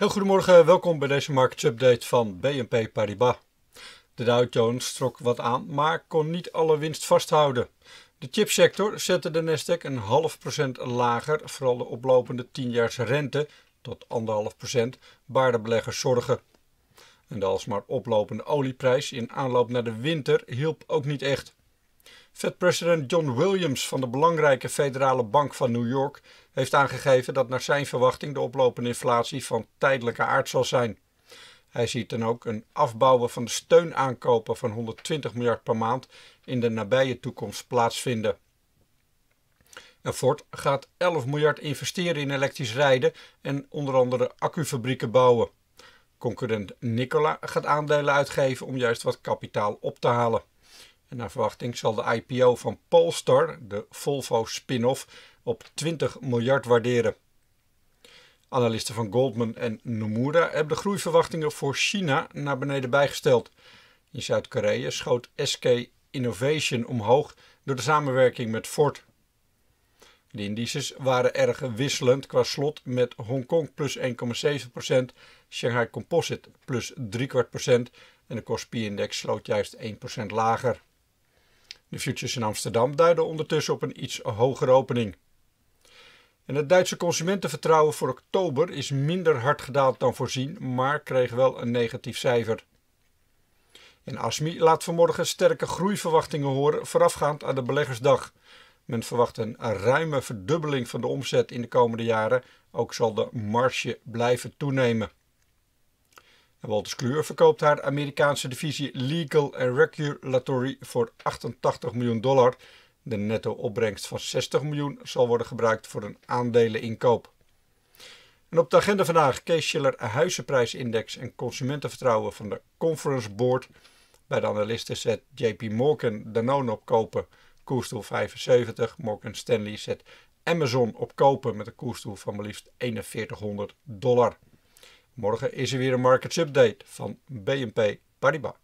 Heel goedemorgen, welkom bij deze markets update van BNP Paribas. De Dow Jones trok wat aan, maar kon niet alle winst vasthouden. De chipsector zette de Nasdaq een half procent lager, vooral de oplopende 10-jaars rente tot anderhalf procent baarde beleggers zorgen. En de alsmaar oplopende olieprijs in aanloop naar de winter hielp ook niet echt. Fed-president John Williams van de belangrijke federale bank van New York heeft aangegeven dat naar zijn verwachting de oplopende inflatie van tijdelijke aard zal zijn. Hij ziet dan ook een afbouwen van de steunaankopen van 120 miljard per maand in de nabije toekomst plaatsvinden. En Ford gaat 11 miljard investeren in elektrisch rijden en onder andere accufabrieken bouwen. Concurrent Nikola gaat aandelen uitgeven om juist wat kapitaal op te halen. En naar verwachting zal de IPO van Polestar, de Volvo spin-off, op 20 miljard waarderen. Analisten van Goldman en Nomura hebben de groeiverwachtingen voor China naar beneden bijgesteld. In Zuid-Korea schoot SK Innovation omhoog door de samenwerking met Ford. De indices waren erg wisselend qua slot met Hongkong plus 1,7%, Shanghai Composite plus 3 kwart procent en de Kospi-index sloot juist 1% lager. De futures in Amsterdam duiden ondertussen op een iets hogere opening. En het Duitse consumentenvertrouwen voor oktober is minder hard gedaald dan voorzien, maar kreeg wel een negatief cijfer. En ASMI laat vanmorgen sterke groeiverwachtingen horen voorafgaand aan de beleggersdag. Men verwacht een ruime verdubbeling van de omzet in de komende jaren, ook zal de marge blijven toenemen. Wolters Kluwer verkoopt haar Amerikaanse divisie Legal and Regulatory voor 88 miljoen dollar. De netto opbrengst van 60 miljoen zal worden gebruikt voor een aandeleninkoop. En op de agenda vandaag Kees Schiller huizenprijsindex en consumentenvertrouwen van de Conference Board. Bij de analisten zet JP Morgan Danone op kopen, koersdoel 75. Morgan Stanley zet Amazon op kopen met een koersdoel van maar liefst 4100 dollar. Morgen is er weer een markets update van BNP Paribas.